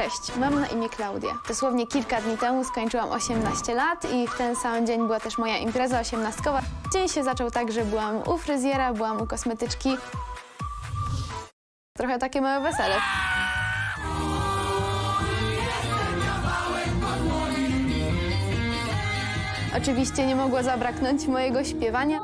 Cześć, mam na imię Klaudia. Dosłownie kilka dni temu skończyłam 18 lat i w ten sam dzień była też moja impreza osiemnastkowa. Dzień się zaczął tak, że byłam u fryzjera, byłam u kosmetyczki. Trochę takie małe wesele. Oczywiście nie mogło zabraknąć mojego śpiewania.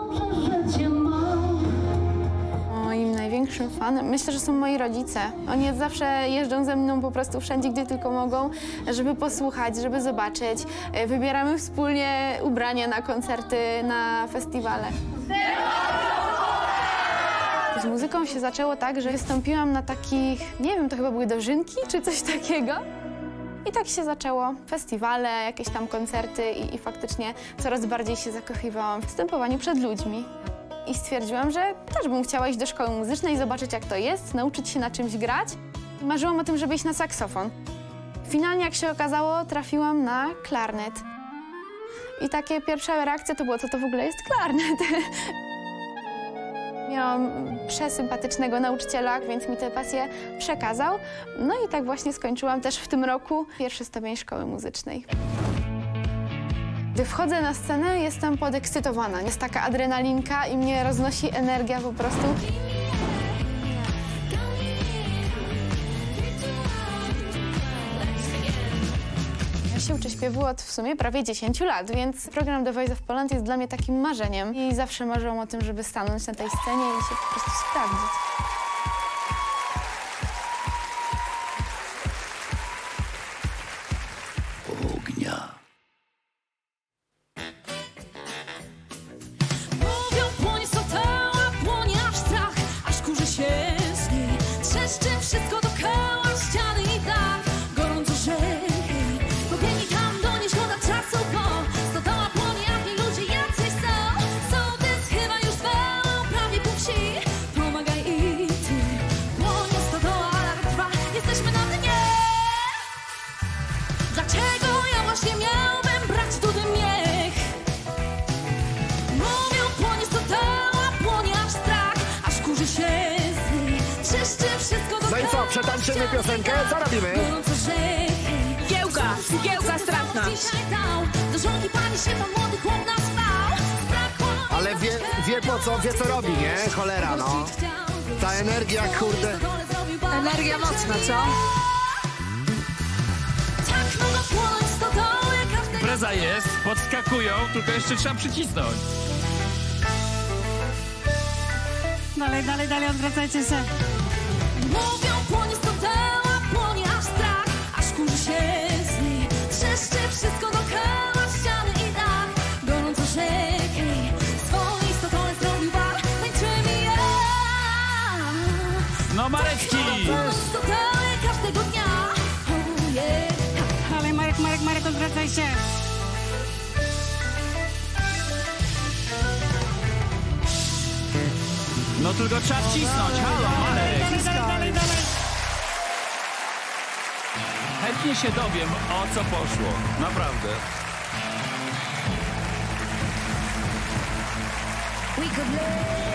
Największym fanem myślę, że są moi rodzice. Oni zawsze jeżdżą ze mną po prostu wszędzie, gdzie tylko mogą, żeby posłuchać, żeby zobaczyć. E, Wybieramy wspólnie ubrania na koncerty, na festiwale. Z muzyką się zaczęło tak, że wystąpiłam na takich, nie wiem, to chyba były dożynki czy coś takiego. I tak się zaczęło. Festiwale, jakieś tam koncerty i, i faktycznie coraz bardziej się zakochiwałam w występowaniu przed ludźmi. I stwierdziłam, że też bym chciała iść do szkoły muzycznej, zobaczyć jak to jest, nauczyć się na czymś grać. Marzyłam o tym, żeby iść na saksofon. Finalnie, jak się okazało, trafiłam na klarnet. I takie pierwsze reakcje to było, co to w ogóle jest klarnet? Miałam przesympatycznego nauczyciela, więc mi tę pasję przekazał. No i tak właśnie skończyłam też w tym roku pierwszy stopień szkoły muzycznej. Gdy wchodzę na scenę, jestem podekscytowana. Jest taka adrenalinka i mnie roznosi energia po prostu. Ja się uczę śpiewu od w sumie prawie 10 lat, więc program The Voice of Poland jest dla mnie takim marzeniem. I zawsze marzyłam o tym, żeby stanąć na tej scenie i się po prostu sprawdzić. Się z niej. Trzeszczy wszystko do No i co, przetańczymy piosenkę? Co robimy? Giełka, giełka stratna. Do żonki pani się pan młody chłop nazwał. Zabrakło Ale wie, wie po co, wie co robi, nie? Cholera, no. Ta energia, kurde. Energia mocna, co? Tak płonąć stodoły każdego Impreza jest, podskakują, tylko jeszcze trzeba przycisnąć. Dalej, dalej, dalej, odwracajcie się. Mówią, płonie stodoła, płonie aż strach, aż kurzy się z niej. Trzeszczy wszystko dookoła, ściany i dach, gorąco rzeki. Swojej stodole zrobił bar, tańczymy ja. No Marecki! Stodoły każdego dnia. Oh yeah. Dalej, Marek, Marek, Marek, odwracaj się. No tylko trzeba wcisnąć, halo Marek! Dalej, dalej. Chętnie się dowiem, o co poszło. Naprawdę. We could live